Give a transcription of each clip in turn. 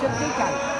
mencerminkan.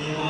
Yeah.